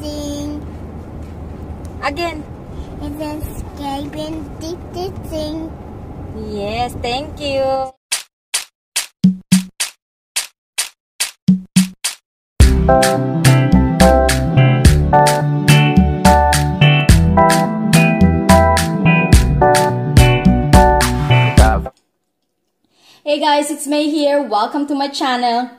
sing. Again. It's a sing. Yes, thank you. Hey guys, it's Mae here. Welcome to my channel.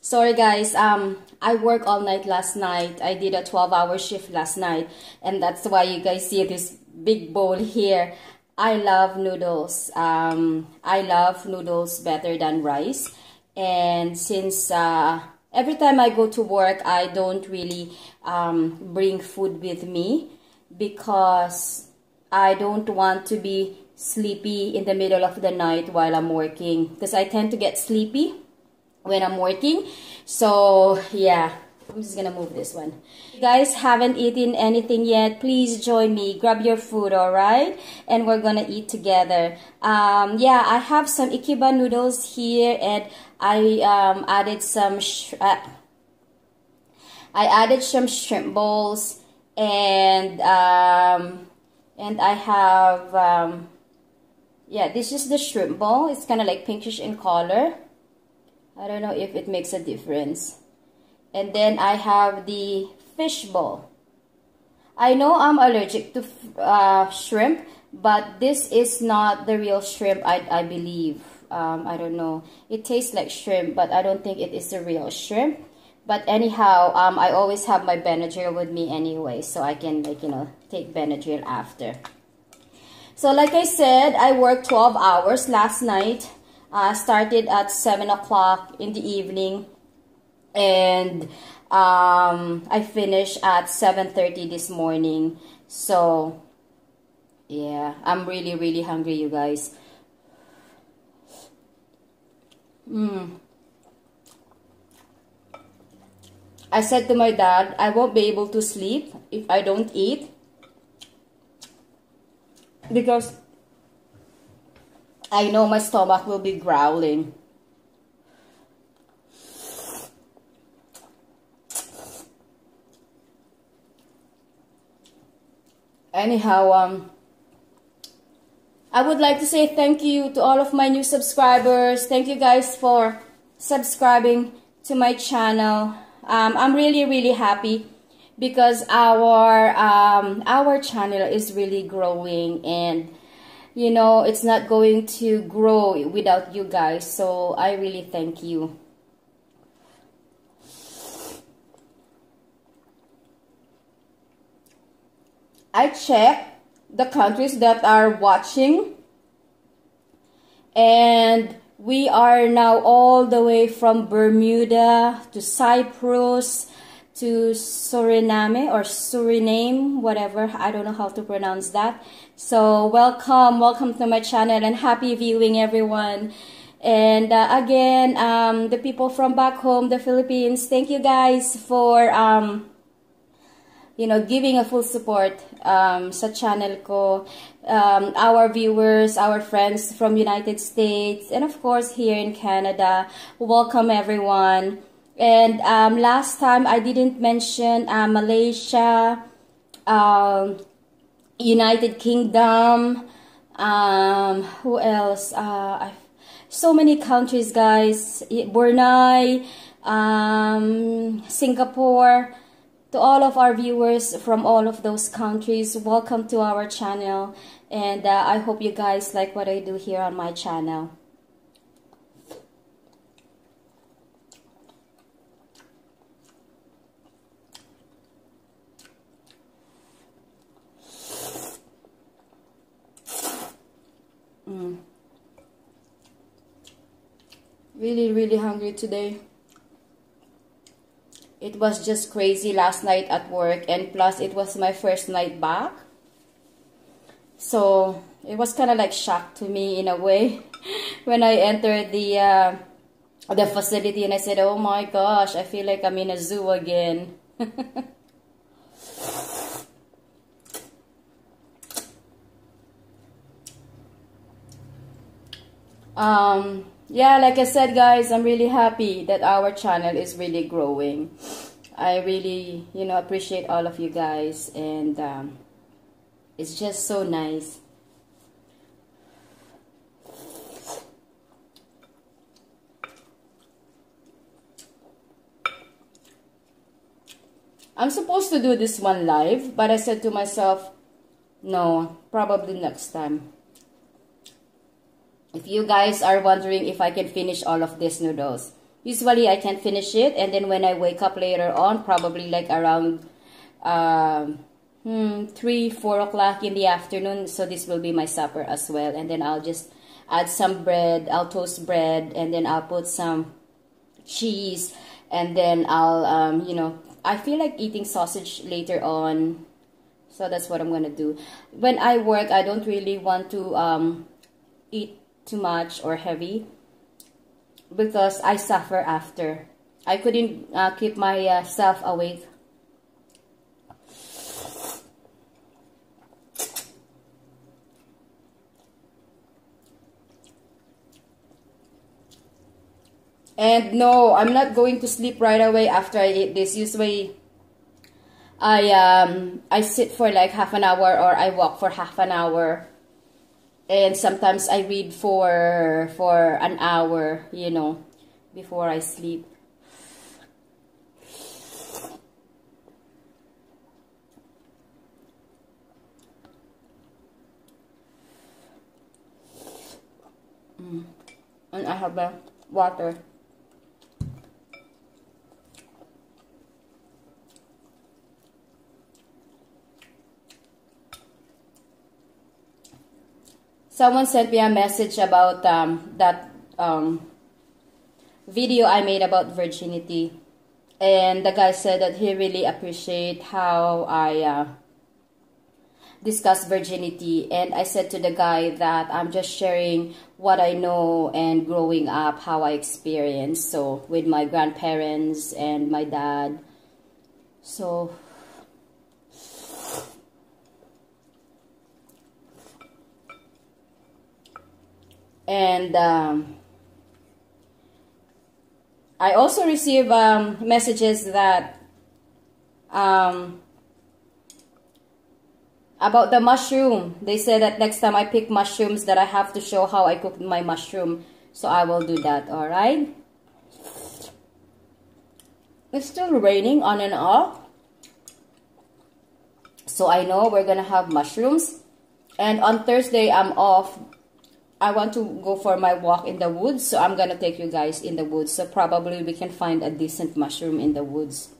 Sorry guys, um, I worked all night last night. I did a 12 hour shift last night and that's why you guys see this big bowl here. I love noodles. Um, I love noodles better than rice. And since uh, every time I go to work, I don't really um, bring food with me because I don't want to be sleepy in the middle of the night while I'm working because I tend to get sleepy when I'm working. So yeah, I'm just gonna move this one. If you guys haven't eaten anything yet, please join me. Grab your food, alright? And we're gonna eat together. Um, yeah, I have some Ikiba noodles here and I um, added some... Uh, I added some shrimp balls and um, and I have um, yeah, this is the shrimp ball. It's kind of like pinkish in color. I don't know if it makes a difference. And then I have the fish ball. I know I'm allergic to uh, shrimp, but this is not the real shrimp, I, I believe. Um, I don't know. It tastes like shrimp, but I don't think it is the real shrimp. But anyhow, um, I always have my Benadryl with me anyway, so I can, like, you know, take Benadryl after. So like I said, I worked 12 hours last night. Uh, started at 7 o'clock in the evening. And um, I finished at 7.30 this morning. So, yeah, I'm really, really hungry, you guys. Mm. I said to my dad, I won't be able to sleep if I don't eat because I know my stomach will be growling. Anyhow, um, I would like to say thank you to all of my new subscribers. Thank you guys for subscribing to my channel. Um, I'm really, really happy because our um, our channel is really growing and you know it's not going to grow without you guys. So I really thank you. I check the countries that are watching. And we are now all the way from Bermuda to Cyprus to Suriname or Suriname, whatever. I don't know how to pronounce that. So welcome, welcome to my channel and happy viewing everyone. And uh, again, um, the people from back home, the Philippines, thank you guys for, um, you know, giving a full support um, sa channel ko. Um, our viewers, our friends from United States, and of course here in Canada. Welcome everyone. And um, last time I didn't mention uh, Malaysia, um, United Kingdom, um, who else? Uh, so many countries, guys. Brunei, um, Singapore. To all of our viewers from all of those countries, welcome to our channel. And uh, I hope you guys like what I do here on my channel. Really, really hungry today. It was just crazy last night at work and plus it was my first night back. So it was kind of like shock to me in a way when I entered the uh, the facility and I said, oh my gosh, I feel like I'm in a zoo again. um, yeah, like I said, guys, I'm really happy that our channel is really growing. I really, you know, appreciate all of you guys, and um, it's just so nice. I'm supposed to do this one live, but I said to myself, no, probably next time. If you guys are wondering if I can finish all of these noodles, usually I can finish it, and then when I wake up later on, probably like around um, hmm, 3, 4 o'clock in the afternoon, so this will be my supper as well, and then I'll just add some bread, I'll toast bread, and then I'll put some cheese, and then I'll, um, you know, I feel like eating sausage later on. So that's what I'm going to do. When I work, I don't really want to um, eat too much or heavy because I suffer after. I couldn't uh, keep myself uh, awake. And no, I'm not going to sleep right away after I eat this. Usually, I um I sit for like half an hour or I walk for half an hour. And sometimes I read for for an hour, you know, before I sleep. Mm. And I have the water. Someone sent me a message about um, that um, video I made about virginity. And the guy said that he really appreciate how I uh, virginity. And I said to the guy that I'm just sharing what I know and growing up, how I experienced. So with my grandparents and my dad. So and um, I also receive um, messages that um, about the mushroom. They say that next time I pick mushrooms that I have to show how I cook my mushroom. So I will do that, alright? It's still raining on and off. So I know we're going to have mushrooms. And on Thursday, I'm off I want to go for my walk in the woods, so I'm gonna take you guys in the woods. So probably we can find a decent mushroom in the woods.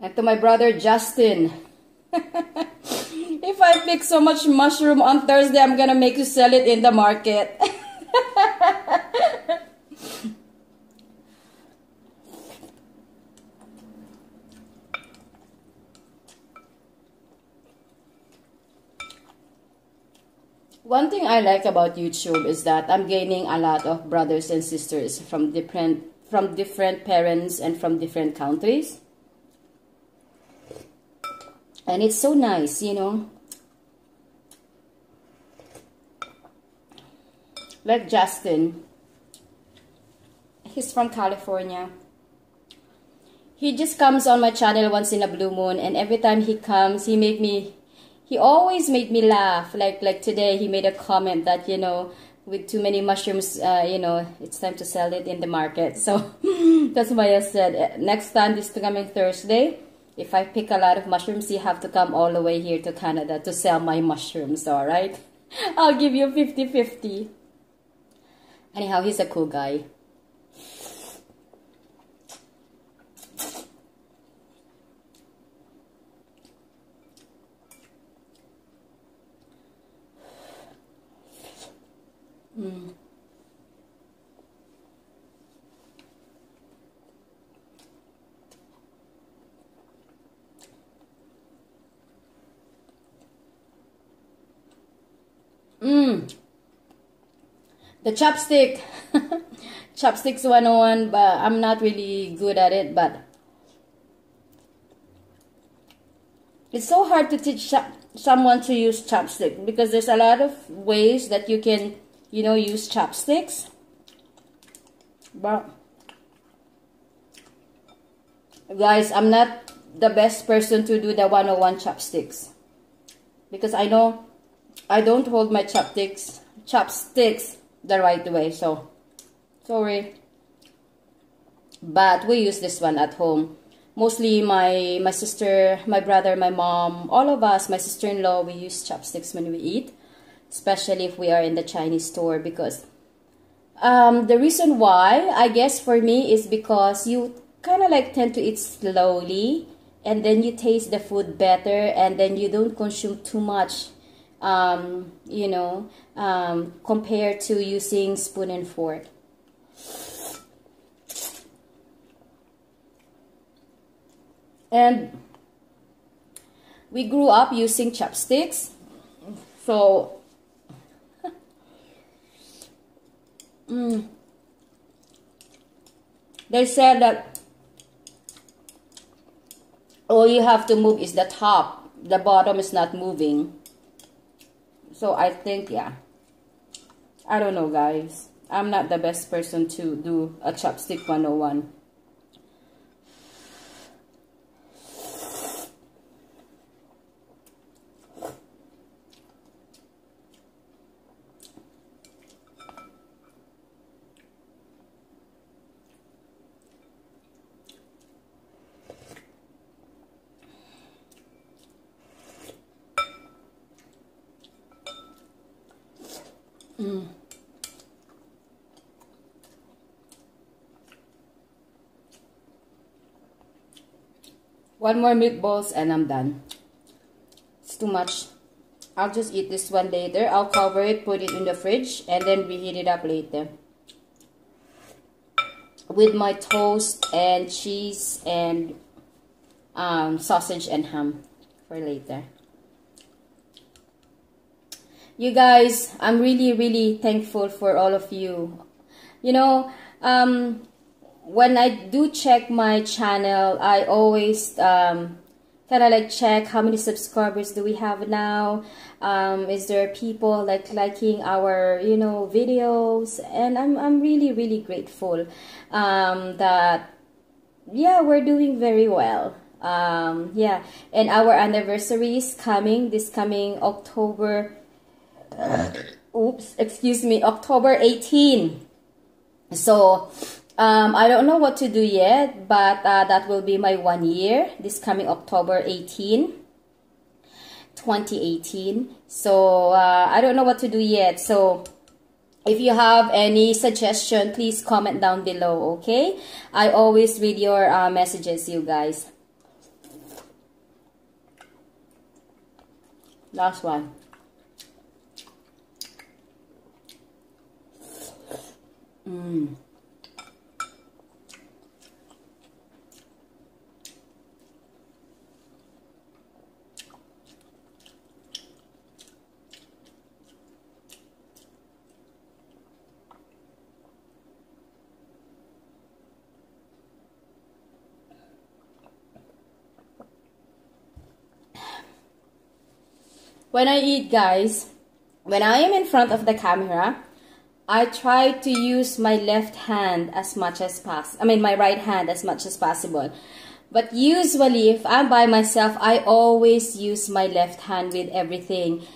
And to my brother Justin. if I pick so much mushroom on Thursday, I'm gonna make you sell it in the market. One thing I like about YouTube is that I'm gaining a lot of brothers and sisters from different from different parents and from different countries and it's so nice you know. Like Justin. He's from California. He just comes on my channel once in a blue moon and every time he comes he make me he always made me laugh. Like like today he made a comment that you know with too many mushrooms uh, you know it's time to sell it in the market. So that's why I said next time this coming Thursday if I pick a lot of mushrooms, you have to come all the way here to Canada to sell my mushrooms, alright? I'll give you 50-50. Anyhow, he's a cool guy. Mm. The chopstick chopsticks 101 but I'm not really good at it but it's so hard to teach someone to use chopstick because there's a lot of ways that you can you know use chopsticks but guys I'm not the best person to do the 101 chopsticks because I know I don't hold my chopsticks chopsticks the right way so sorry. But we use this one at home. Mostly my my sister my brother my mom all of us my sister-in-law we use chopsticks when we eat especially if we are in the Chinese store because um, the reason why I guess for me is because you kind of like tend to eat slowly and then you taste the food better and then you don't consume too much um, you know um, compared to using spoon and fork. And we grew up using chopsticks. So mm, they said that all you have to move is the top. The bottom is not moving so I think yeah. I don't know guys. I'm not the best person to do a chopstick 101 Mm. One more meatballs and I'm done. It's too much. I'll just eat this one later. I'll cover it, put it in the fridge, and then reheat it up later. With my toast and cheese and um, sausage and ham for later you guys i'm really really thankful for all of you. You know um, when i do check my channel i always um, kind of like check how many subscribers do we have now. Um, is there people like liking our you know videos? And i'm, I'm really really grateful um, that yeah we're doing very well. Um, yeah. And our anniversary is coming this coming october oops, excuse me, October 18. So, um, I don't know what to do yet, but uh, that will be my one year, this coming October 18, 2018. So, uh, I don't know what to do yet. So, if you have any suggestion, please comment down below, okay? I always read your uh, messages, you guys. Last one. Mm. When I eat, guys, when I am in front of the camera, I try to use my left hand as much as possible. I mean, my right hand as much as possible. But usually, if I'm by myself, I always use my left hand with everything.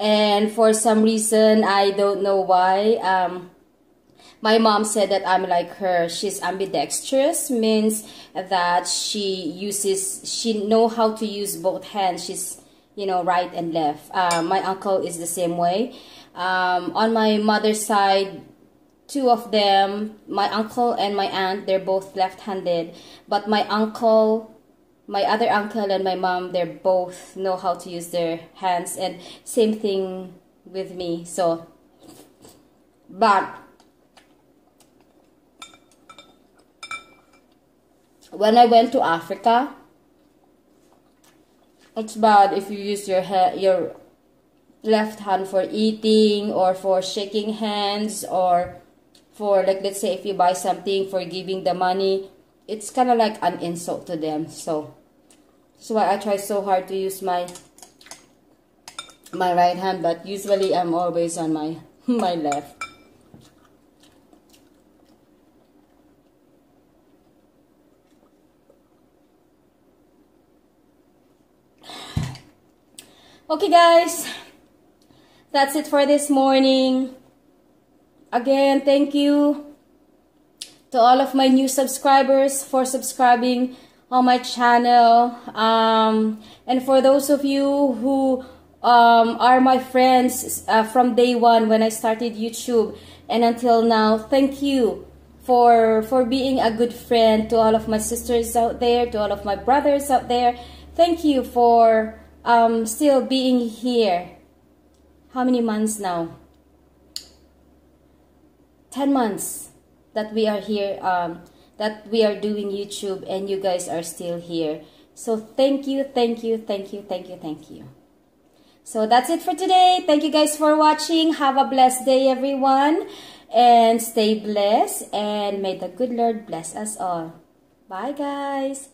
And for some reason, I don't know why, um, my mom said that I'm like her. She's ambidextrous, means that she uses, she know how to use both hands. She's, you know, right and left. Uh, my uncle is the same way. Um, on my mother's side, two of them, my uncle and my aunt, they're both left-handed. But my uncle, my other uncle and my mom, they both know how to use their hands. And same thing with me. So, but when I went to Africa, it's bad if you use your your left hand for eating or for shaking hands or for like let's say if you buy something for giving the money it's kind of like an insult to them. So that's why I try so hard to use my my right hand but usually I'm always on my my left. Okay guys that's it for this morning. Again, thank you to all of my new subscribers for subscribing on my channel. Um, and for those of you who um, are my friends uh, from day one when I started YouTube and until now, thank you for for being a good friend to all of my sisters out there, to all of my brothers out there. Thank you for um, still being here how many months now? 10 months that we are here, um, that we are doing YouTube and you guys are still here. So thank you, thank you, thank you, thank you, thank you. So that's it for today. Thank you guys for watching. Have a blessed day, everyone. And stay blessed. And may the good Lord bless us all. Bye, guys.